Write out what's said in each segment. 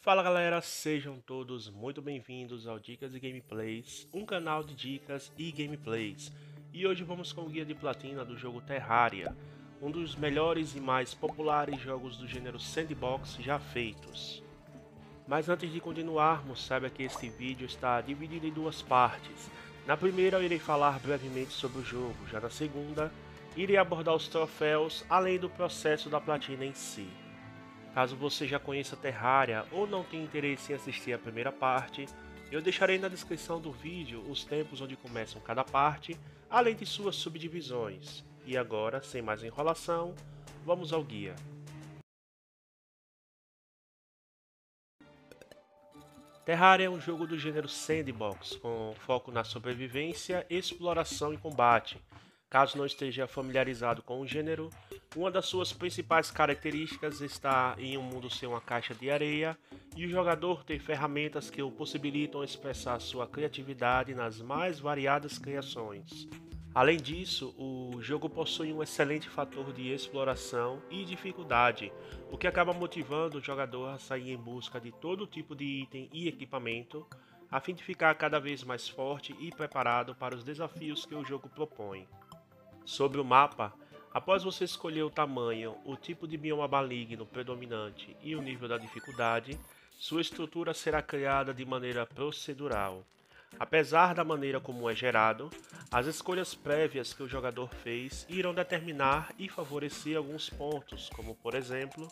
Fala galera, sejam todos muito bem-vindos ao Dicas e Gameplays, um canal de dicas e gameplays. E hoje vamos com o guia de platina do jogo Terraria, um dos melhores e mais populares jogos do gênero sandbox já feitos. Mas antes de continuarmos, saiba que este vídeo está dividido em duas partes. Na primeira eu irei falar brevemente sobre o jogo, já na segunda irei abordar os troféus, além do processo da platina em si. Caso você já conheça Terraria ou não tenha interesse em assistir a primeira parte, eu deixarei na descrição do vídeo os tempos onde começam cada parte, além de suas subdivisões. E agora, sem mais enrolação, vamos ao guia. Terraria é um jogo do gênero sandbox, com foco na sobrevivência, exploração e combate, Caso não esteja familiarizado com o gênero, uma das suas principais características está em um mundo ser uma caixa de areia e o jogador ter ferramentas que o possibilitam expressar sua criatividade nas mais variadas criações. Além disso, o jogo possui um excelente fator de exploração e dificuldade, o que acaba motivando o jogador a sair em busca de todo tipo de item e equipamento, a fim de ficar cada vez mais forte e preparado para os desafios que o jogo propõe. Sobre o mapa, após você escolher o tamanho, o tipo de bioma maligno predominante e o nível da dificuldade, sua estrutura será criada de maneira procedural. Apesar da maneira como é gerado, as escolhas prévias que o jogador fez irão determinar e favorecer alguns pontos, como por exemplo,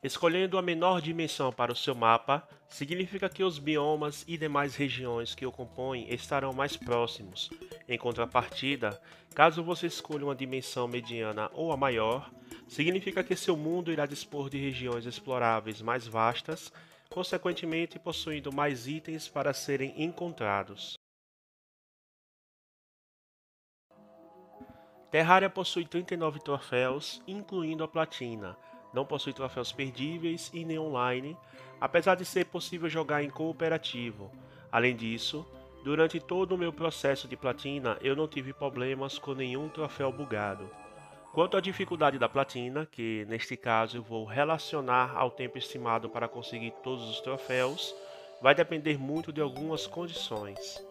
Escolhendo a menor dimensão para o seu mapa, significa que os biomas e demais regiões que o compõem estarão mais próximos. Em contrapartida, caso você escolha uma dimensão mediana ou a maior, significa que seu mundo irá dispor de regiões exploráveis mais vastas, consequentemente possuindo mais itens para serem encontrados. Terraria possui 39 troféus, incluindo a platina não possui troféus perdíveis e nem online, apesar de ser possível jogar em cooperativo. Além disso, durante todo o meu processo de platina, eu não tive problemas com nenhum troféu bugado. Quanto à dificuldade da platina, que neste caso eu vou relacionar ao tempo estimado para conseguir todos os troféus, vai depender muito de algumas condições.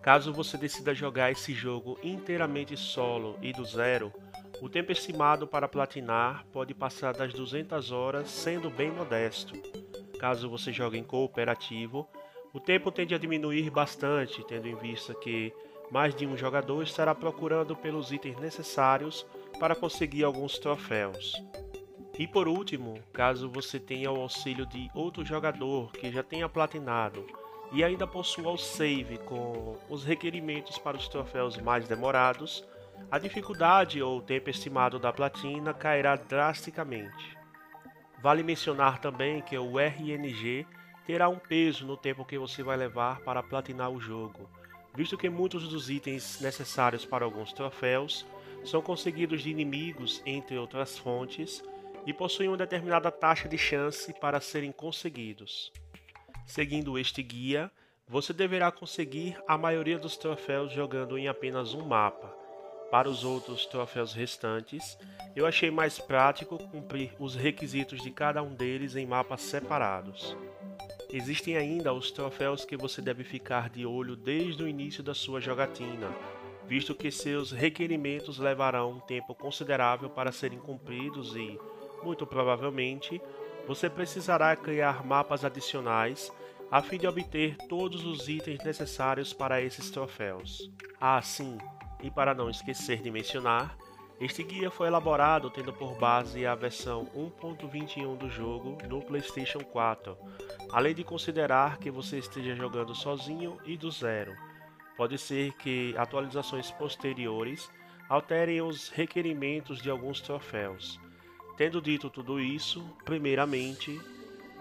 Caso você decida jogar esse jogo inteiramente solo e do zero, o tempo estimado para platinar pode passar das 200 horas, sendo bem modesto. Caso você jogue em cooperativo, o tempo tende a diminuir bastante, tendo em vista que mais de um jogador estará procurando pelos itens necessários para conseguir alguns troféus. E por último, caso você tenha o auxílio de outro jogador que já tenha platinado e ainda possua o save com os requerimentos para os troféus mais demorados, a dificuldade ou tempo estimado da platina cairá drasticamente. Vale mencionar também que o RNG terá um peso no tempo que você vai levar para platinar o jogo, visto que muitos dos itens necessários para alguns troféus são conseguidos de inimigos, entre outras fontes, e possuem uma determinada taxa de chance para serem conseguidos. Seguindo este guia, você deverá conseguir a maioria dos troféus jogando em apenas um mapa para os outros troféus restantes, eu achei mais prático cumprir os requisitos de cada um deles em mapas separados. Existem ainda os troféus que você deve ficar de olho desde o início da sua jogatina, visto que seus requerimentos levarão um tempo considerável para serem cumpridos e, muito provavelmente, você precisará criar mapas adicionais a fim de obter todos os itens necessários para esses troféus. Ah, sim, e para não esquecer de mencionar, este guia foi elaborado tendo por base a versão 1.21 do jogo no PlayStation 4, além de considerar que você esteja jogando sozinho e do zero. Pode ser que atualizações posteriores alterem os requerimentos de alguns troféus. Tendo dito tudo isso, primeiramente,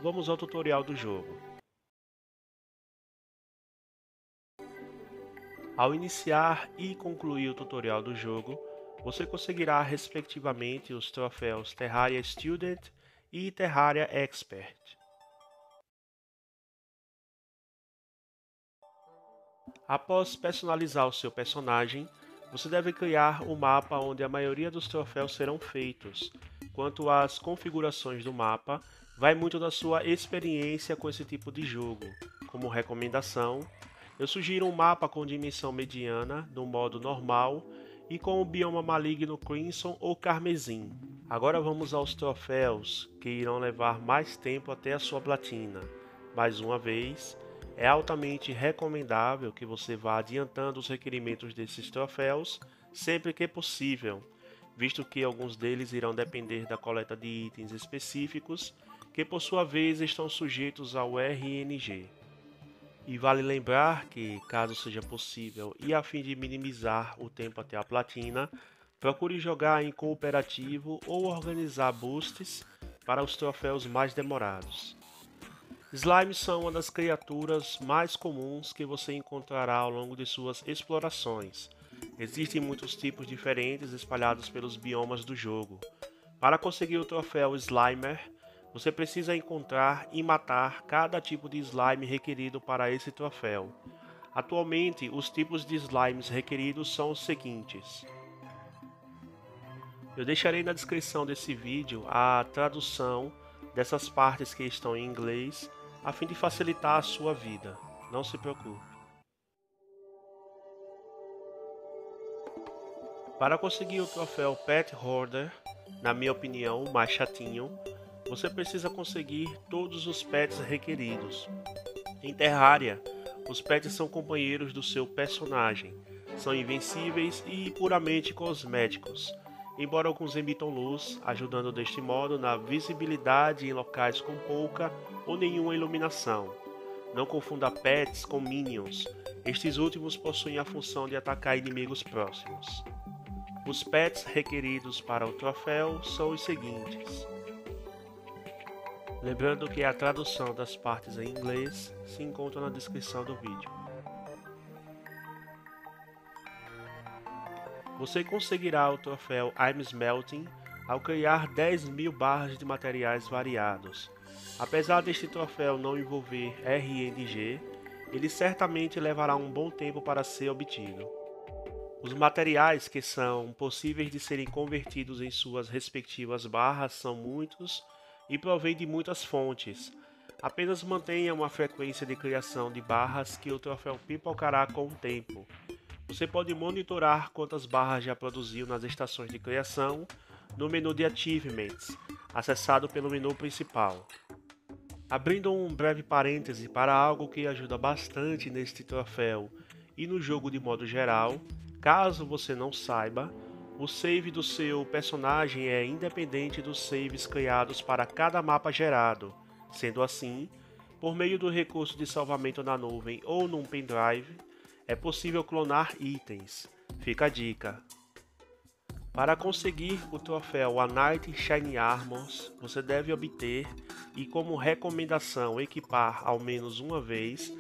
vamos ao tutorial do jogo. Ao iniciar e concluir o tutorial do jogo, você conseguirá respectivamente os troféus Terraria Student e Terraria Expert. Após personalizar o seu personagem, você deve criar o mapa onde a maioria dos troféus serão feitos. Quanto às configurações do mapa, Vai muito da sua experiência com esse tipo de jogo. Como recomendação, eu sugiro um mapa com dimensão mediana, no modo normal, e com o bioma maligno Crimson ou Carmesim. Agora vamos aos troféus, que irão levar mais tempo até a sua platina. Mais uma vez, é altamente recomendável que você vá adiantando os requerimentos desses troféus sempre que possível, visto que alguns deles irão depender da coleta de itens específicos, que por sua vez estão sujeitos ao RNG. E vale lembrar que, caso seja possível e a fim de minimizar o tempo até a platina, procure jogar em cooperativo ou organizar boosts para os troféus mais demorados. Slimes são uma das criaturas mais comuns que você encontrará ao longo de suas explorações. Existem muitos tipos diferentes espalhados pelos biomas do jogo. Para conseguir o troféu Slimer, você precisa encontrar e matar cada tipo de slime requerido para esse troféu. Atualmente, os tipos de slimes requeridos são os seguintes. Eu deixarei na descrição desse vídeo a tradução dessas partes que estão em inglês, a fim de facilitar a sua vida. Não se preocupe. Para conseguir o troféu Pet Hoarder, na minha opinião, mais chatinho, você precisa conseguir todos os pets requeridos. Em Terraria, os pets são companheiros do seu personagem, são invencíveis e puramente cosméticos, embora alguns emitam luz, ajudando deste modo na visibilidade em locais com pouca ou nenhuma iluminação. Não confunda pets com minions, estes últimos possuem a função de atacar inimigos próximos. Os pets requeridos para o troféu são os seguintes: Lembrando que a tradução das partes em inglês se encontra na descrição do vídeo. Você conseguirá o troféu I'm Smelting ao criar 10 mil barras de materiais variados. Apesar deste troféu não envolver RNG, ele certamente levará um bom tempo para ser obtido. Os materiais que são possíveis de serem convertidos em suas respectivas barras são muitos e provém de muitas fontes. Apenas mantenha uma frequência de criação de barras que o troféu pipocará com o tempo. Você pode monitorar quantas barras já produziu nas estações de criação no menu de Achievements, acessado pelo menu principal. Abrindo um breve parêntese para algo que ajuda bastante neste troféu e no jogo de modo geral, caso você não saiba, o save do seu personagem é independente dos saves criados para cada mapa gerado. Sendo assim, por meio do recurso de salvamento na nuvem ou num pendrive, é possível clonar itens. Fica a dica. Para conseguir o troféu A Knight Shiny Armors, você deve obter e, como recomendação, equipar ao menos uma vez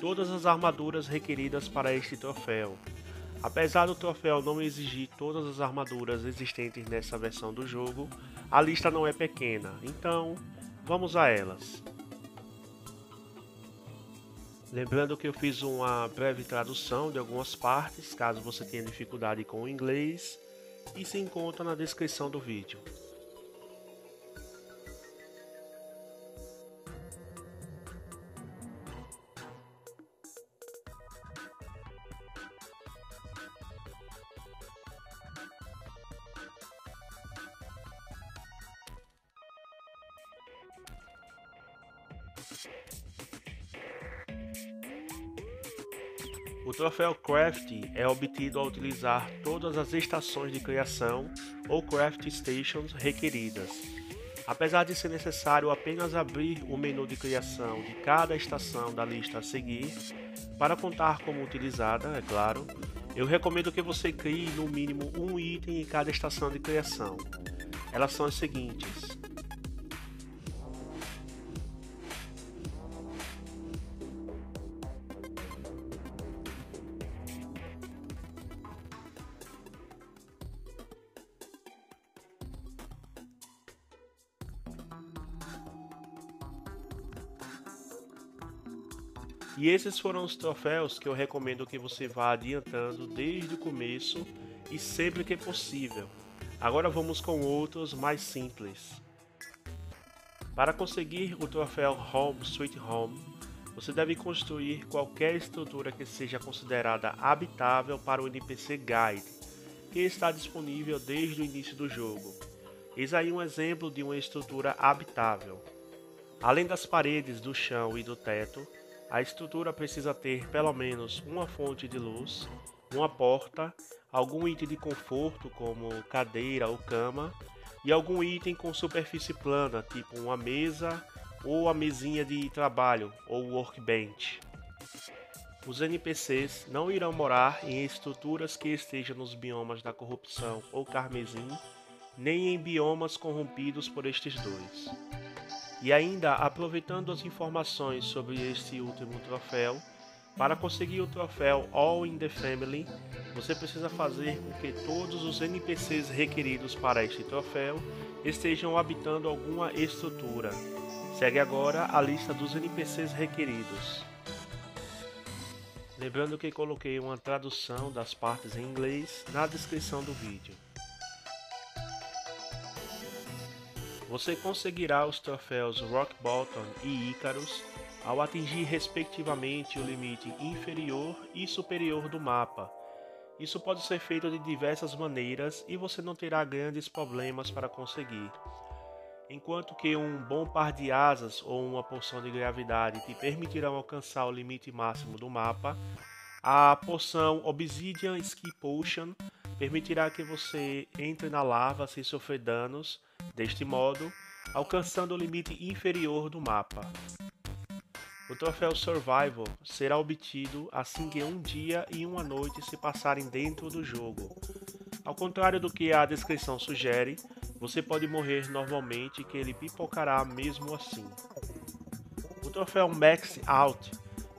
todas as armaduras requeridas para este troféu. Apesar do troféu não exigir todas as armaduras existentes nessa versão do jogo, a lista não é pequena, então vamos a elas. Lembrando que eu fiz uma breve tradução de algumas partes, caso você tenha dificuldade com o inglês, e se encontra na descrição do vídeo. Troféu Craft é obtido ao utilizar todas as estações de criação ou Craft Stations requeridas. Apesar de ser necessário apenas abrir o menu de criação de cada estação da lista a seguir, para contar como utilizada, é claro, eu recomendo que você crie no mínimo um item em cada estação de criação. Elas são as seguintes: E esses foram os troféus que eu recomendo que você vá adiantando desde o começo e sempre que possível. Agora vamos com outros mais simples. Para conseguir o troféu Home Sweet Home, você deve construir qualquer estrutura que seja considerada habitável para o NPC Guide, que está disponível desde o início do jogo. Eis aí um exemplo de uma estrutura habitável. Além das paredes, do chão e do teto, a estrutura precisa ter pelo menos uma fonte de luz, uma porta, algum item de conforto como cadeira ou cama e algum item com superfície plana, tipo uma mesa ou a mesinha de trabalho ou workbench. Os NPCs não irão morar em estruturas que estejam nos biomas da corrupção ou carmesim, nem em biomas corrompidos por estes dois. E ainda, aproveitando as informações sobre este último troféu, para conseguir o troféu All in the Family, você precisa fazer com que todos os NPCs requeridos para este troféu estejam habitando alguma estrutura. Segue agora a lista dos NPCs requeridos. Lembrando que coloquei uma tradução das partes em inglês na descrição do vídeo. Você conseguirá os troféus Rock Bottom e Icarus ao atingir respectivamente o limite inferior e superior do mapa. Isso pode ser feito de diversas maneiras e você não terá grandes problemas para conseguir. Enquanto que um bom par de asas ou uma porção de gravidade te permitirão alcançar o limite máximo do mapa, a poção Obsidian Ski Potion permitirá que você entre na lava sem sofrer danos, deste modo, alcançando o limite inferior do mapa. O troféu Survival será obtido assim que um dia e uma noite se passarem dentro do jogo. Ao contrário do que a descrição sugere, você pode morrer normalmente que ele pipocará mesmo assim. O troféu Max Out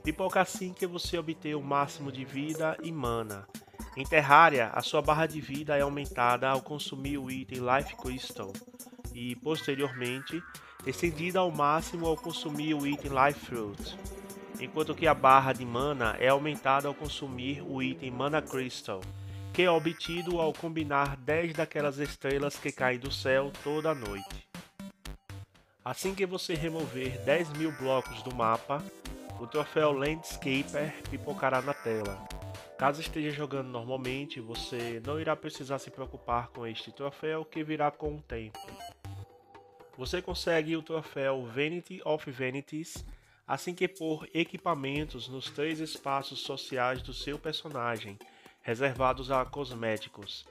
pipoca assim que você obter o máximo de vida e mana. Em Terraria, a sua barra de vida é aumentada ao consumir o item Life Crystal e, posteriormente, estendida ao máximo ao consumir o item Life Fruit, enquanto que a barra de mana é aumentada ao consumir o item Mana Crystal, que é obtido ao combinar 10 daquelas estrelas que caem do céu toda noite. Assim que você remover 10 mil blocos do mapa, o troféu Landscaper pipocará na tela. Caso esteja jogando normalmente, você não irá precisar se preocupar com este troféu que virá com o tempo. Você consegue o troféu Vanity of Vanities assim que pôr equipamentos nos três espaços sociais do seu personagem, reservados a cosméticos.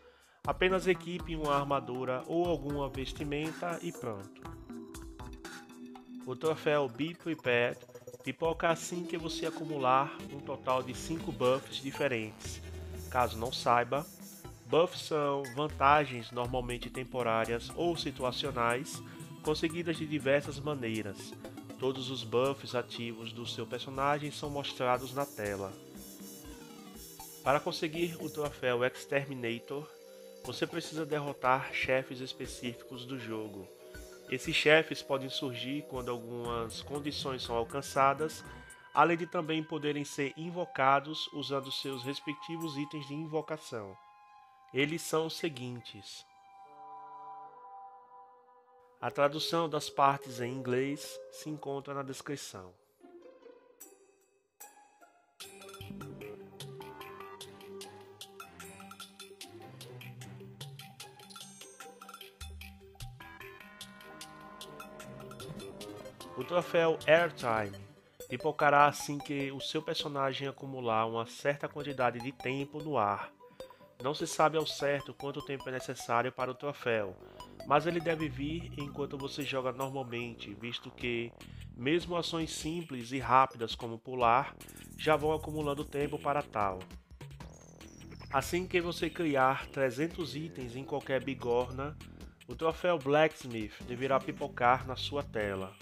Apenas equipe uma armadura ou alguma vestimenta e pronto. O troféu Be Prepared pipoca assim que você acumular um total de 5 buffs diferentes. Caso não saiba, buffs são vantagens normalmente temporárias ou situacionais conseguidas de diversas maneiras. Todos os buffs ativos do seu personagem são mostrados na tela. Para conseguir o troféu Exterminator, você precisa derrotar chefes específicos do jogo. Esses chefes podem surgir quando algumas condições são alcançadas, além de também poderem ser invocados usando seus respectivos itens de invocação. Eles são os seguintes: a tradução das partes em inglês se encontra na descrição. O troféu Airtime pipocará assim que o seu personagem acumular uma certa quantidade de tempo no ar. Não se sabe ao certo quanto tempo é necessário para o troféu, mas ele deve vir enquanto você joga normalmente, visto que, mesmo ações simples e rápidas como pular, já vão acumulando tempo para tal. Assim que você criar 300 itens em qualquer bigorna, o troféu Blacksmith deverá pipocar na sua tela.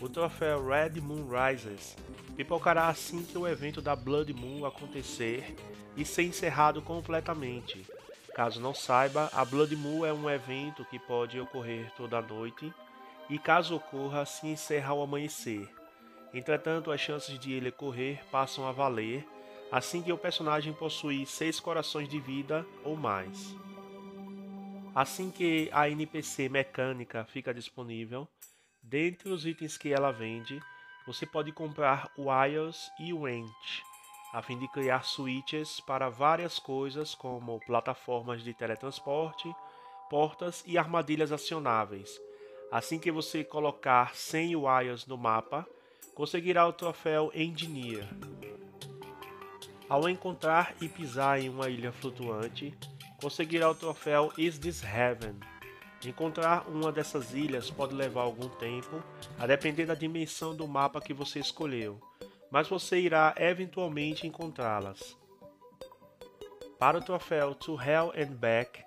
O troféu Red Moon Rises pipocará assim que o evento da Blood Moon acontecer e ser encerrado completamente, Caso não saiba, a Blood Moon é um evento que pode ocorrer toda noite e caso ocorra, se encerra ao amanhecer. Entretanto, as chances de ele ocorrer passam a valer assim que o personagem possui seis corações de vida ou mais. Assim que a NPC mecânica fica disponível, dentre os itens que ela vende, você pode comprar wires e wrench, a fim de criar switches para várias coisas como plataformas de teletransporte, portas e armadilhas acionáveis. Assim que você colocar 100 wires no mapa, conseguirá o troféu Engineer. Ao encontrar e pisar em uma ilha flutuante, conseguirá o troféu Is This Heaven. Encontrar uma dessas ilhas pode levar algum tempo, a depender da dimensão do mapa que você escolheu, mas você irá eventualmente encontrá-las. Para o troféu To Hell and Back,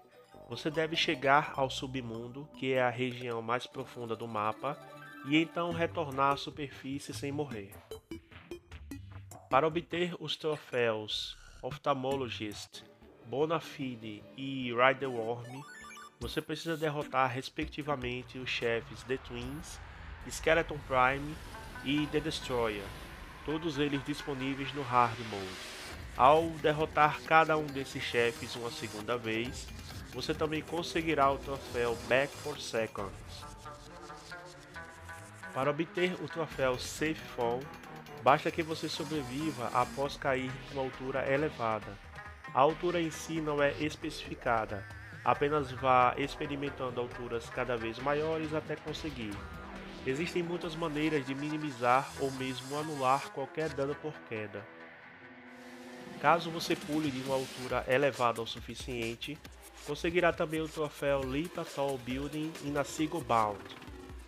você deve chegar ao submundo, que é a região mais profunda do mapa, e então retornar à superfície sem morrer. Para obter os troféus Ophthalmologist, Bonafide e Rider Worm, você precisa derrotar respectivamente os chefes The Twins, Skeleton Prime e The Destroyer, todos eles disponíveis no Hard Mode. Ao derrotar cada um desses chefes uma segunda vez, você também conseguirá o troféu Back for Seconds. Para obter o troféu Safe Fall, Basta que você sobreviva após cair de uma altura elevada. A altura em si não é especificada, apenas vá experimentando alturas cada vez maiores até conseguir. Existem muitas maneiras de minimizar ou mesmo anular qualquer dano por queda. Caso você pule de uma altura elevada o suficiente, conseguirá também o troféu Lita Tall Building in a Seagull Bound.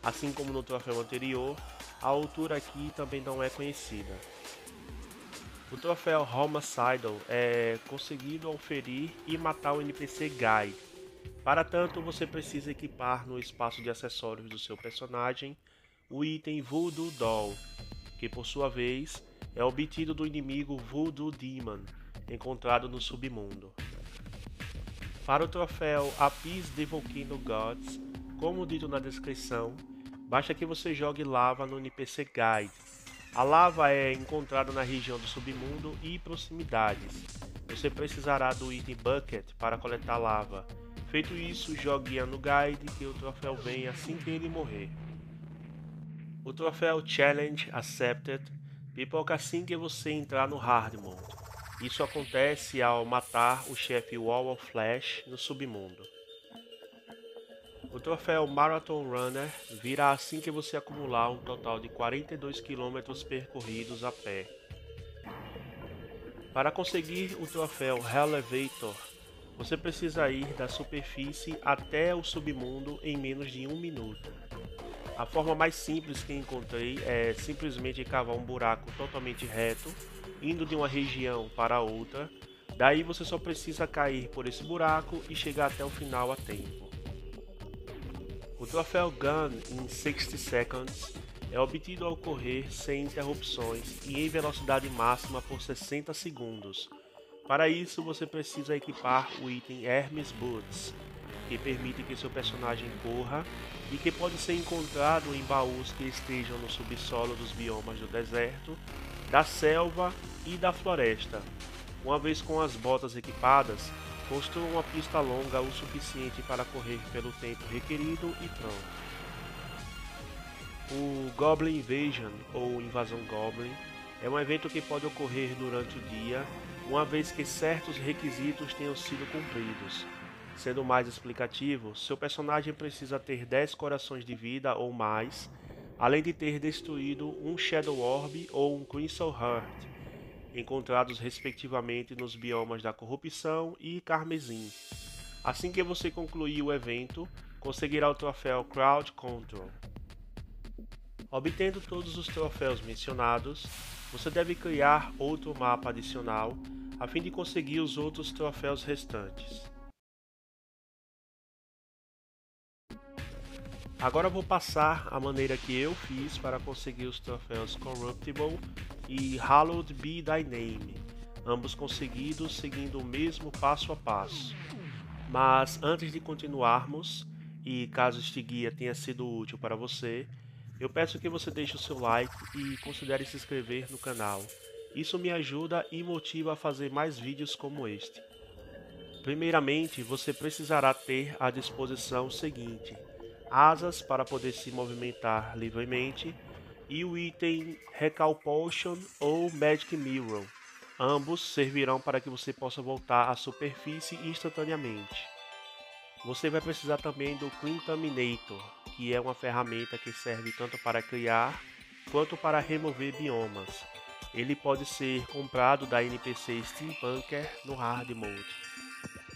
Assim como no troféu anterior, a altura aqui também não é conhecida. O troféu Homicidal é conseguido ao ferir e matar o NPC Guy. Para tanto, você precisa equipar no espaço de acessórios do seu personagem o item Voodoo Doll, que por sua vez é obtido do inimigo Voodoo Demon, encontrado no submundo. Para o troféu Appease the Volcano Gods, como dito na descrição, Basta que você jogue lava no NPC Guide. A lava é encontrada na região do submundo e proximidades. Você precisará do item Bucket para coletar lava. Feito isso, jogue no Guide que o troféu vem assim que ele morrer. O troféu Challenge Accepted pipoca assim que você entrar no Hard Mode. Isso acontece ao matar o chefe Wall of Flash no submundo. O troféu Marathon Runner virá assim que você acumular um total de 42 km percorridos a pé. Para conseguir o troféu Elevator, você precisa ir da superfície até o submundo em menos de um minuto. A forma mais simples que encontrei é simplesmente cavar um buraco totalmente reto, indo de uma região para outra. Daí você só precisa cair por esse buraco e chegar até o final a tempo. O troféu Gun in 60 Seconds é obtido ao correr sem interrupções e em velocidade máxima por 60 segundos. Para isso, você precisa equipar o item Hermes Boots, que permite que seu personagem corra e que pode ser encontrado em baús que estejam no subsolo dos biomas do deserto, da selva e da floresta. Uma vez com as botas equipadas, Construa uma pista longa o suficiente para correr pelo tempo requerido e pronto. O Goblin Invasion ou Invasão Goblin é um evento que pode ocorrer durante o dia, uma vez que certos requisitos tenham sido cumpridos. Sendo mais explicativo, seu personagem precisa ter 10 corações de vida ou mais, além de ter destruído um Shadow Orb ou um Crimson Heart encontrados respectivamente nos biomas da corrupção e carmesim. Assim que você concluir o evento, conseguirá o troféu Crowd Control. Obtendo todos os troféus mencionados, você deve criar outro mapa adicional a fim de conseguir os outros troféus restantes. Agora vou passar a maneira que eu fiz para conseguir os troféus Corruptible e Hallowed Be Thy Name, ambos conseguidos seguindo o mesmo passo a passo. Mas antes de continuarmos, e caso este guia tenha sido útil para você, eu peço que você deixe o seu like e considere se inscrever no canal. Isso me ajuda e motiva a fazer mais vídeos como este. Primeiramente, você precisará ter à disposição o seguinte: asas para poder se movimentar livremente e o item Recall Potion ou Magic Mirror. Ambos servirão para que você possa voltar à superfície instantaneamente. Você vai precisar também do Contaminator, que é uma ferramenta que serve tanto para criar quanto para remover biomas. Ele pode ser comprado da NPC Steampunker no Hard Mode.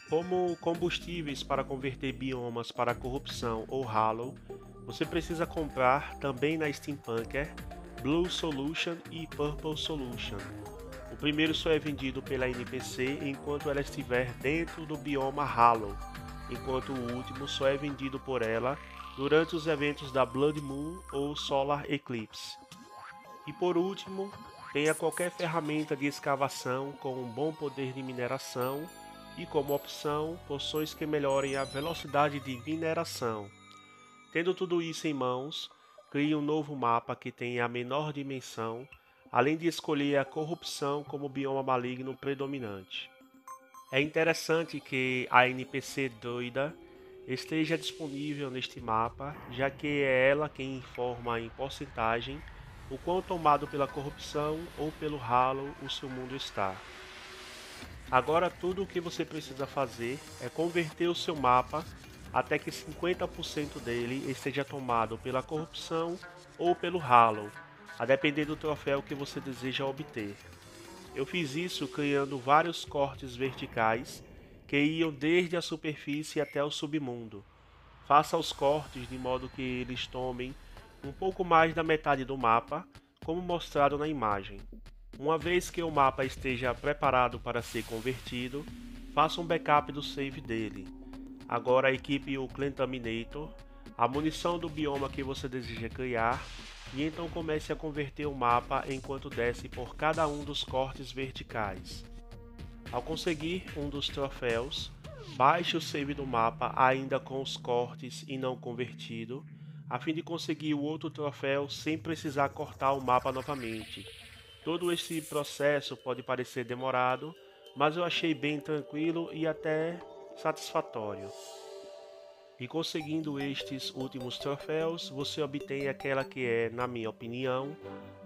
Como combustíveis para converter biomas para corrupção ou Hollow, você precisa comprar também na Steampunker Blue Solution e Purple Solution. O primeiro só é vendido pela NPC enquanto ela estiver dentro do bioma Hollow, enquanto o último só é vendido por ela durante os eventos da Blood Moon ou Solar Eclipse. E por último, tenha qualquer ferramenta de escavação com um bom poder de mineração e como opção poções que melhorem a velocidade de mineração. Tendo tudo isso em mãos, crie um novo mapa que tenha a menor dimensão, além de escolher a corrupção como bioma maligno predominante. É interessante que a NPC doida esteja disponível neste mapa, já que é ela quem informa em porcentagem o quão tomado pela corrupção ou pelo ralo o seu mundo está. Agora tudo o que você precisa fazer é converter o seu mapa até que 50% dele esteja tomado pela corrupção ou pelo Hollow, a depender do troféu que você deseja obter. Eu fiz isso criando vários cortes verticais que iam desde a superfície até o submundo. Faça os cortes de modo que eles tomem um pouco mais da metade do mapa, como mostrado na imagem. Uma vez que o mapa esteja preparado para ser convertido, faça um backup do save dele. Agora equipe o Clentaminator, a munição do bioma que você deseja criar e então comece a converter o mapa enquanto desce por cada um dos cortes verticais. Ao conseguir um dos troféus, baixe o save do mapa ainda com os cortes e não convertido, a fim de conseguir o outro troféu sem precisar cortar o mapa novamente. Todo esse processo pode parecer demorado, mas eu achei bem tranquilo e até satisfatório. E conseguindo estes últimos troféus, você obtém aquela que é, na minha opinião,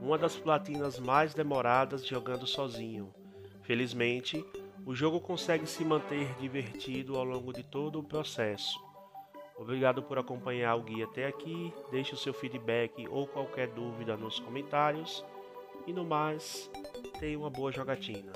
uma das platinas mais demoradas jogando sozinho. Felizmente, o jogo consegue se manter divertido ao longo de todo o processo. Obrigado por acompanhar o guia até aqui. Deixe o seu feedback ou qualquer dúvida nos comentários e no mais, tenha uma boa jogatina.